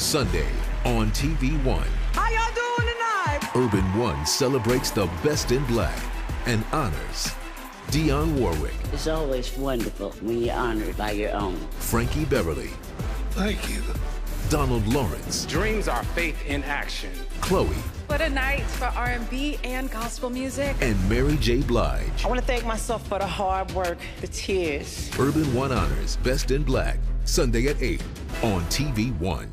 Sunday on TV One. How y'all doing tonight? Urban One celebrates the best in black and honors Dionne Warwick, It's always wonderful when you're honored by your own. Frankie Beverly, Thank you. Donald Lawrence, Dreams are faith in action. Chloe, What a night for R&B and gospel music. and Mary J. Blige. I want to thank myself for the hard work, the tears. Urban One honors Best in Black, Sunday at 8 on TV One.